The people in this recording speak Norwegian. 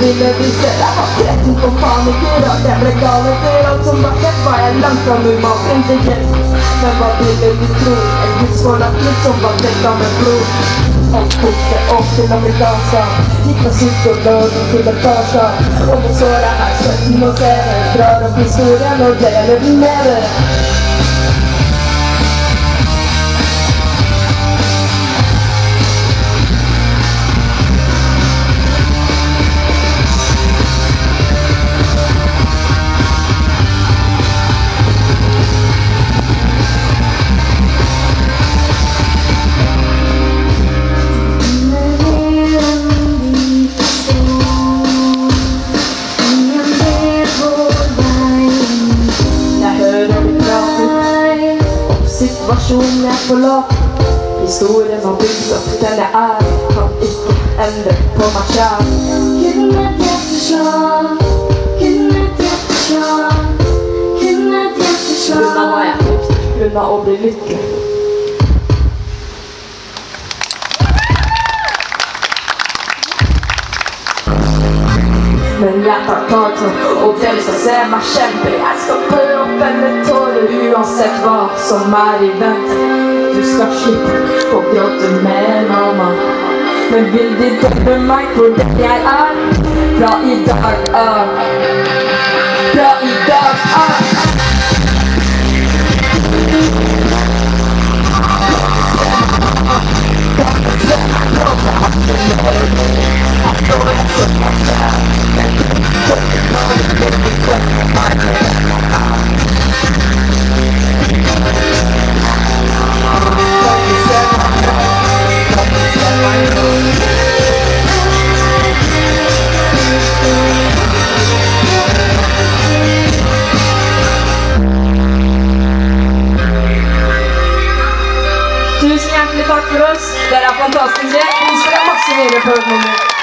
ville vise Jeg var 13 på panikura Jeg ble gal etter alt som var hett Var jeg langt fra normal intelligens Men hva ville du tro? En gudsforlatt litt som var dekka med blod. Han kokte opp til amerikanska Gikk fra psykologen til farsdag Og nå står jeg her 17 og ser Drar opp historien og deler den situasjonen jeg forlater. Historien har bygd opp den jeg er. Kan ikke endre på meg sjæl. Kun et hjerteslag, kun et hjerteslag, kun et Unna hva jeg hjerteslag. Unna å bli lykkelig. Men jeg tar tak og dere skal se meg kjempe. Jeg skal prøve å felle tårer uansett hva som er i vent. Du skal slippe å gråte med mamma. Men vil de dømme meg for den jeg er? Fra i dag av. Tusen hjertelig takk for oss. Dere er fantastiske. Kos dere masse videre på økonomi.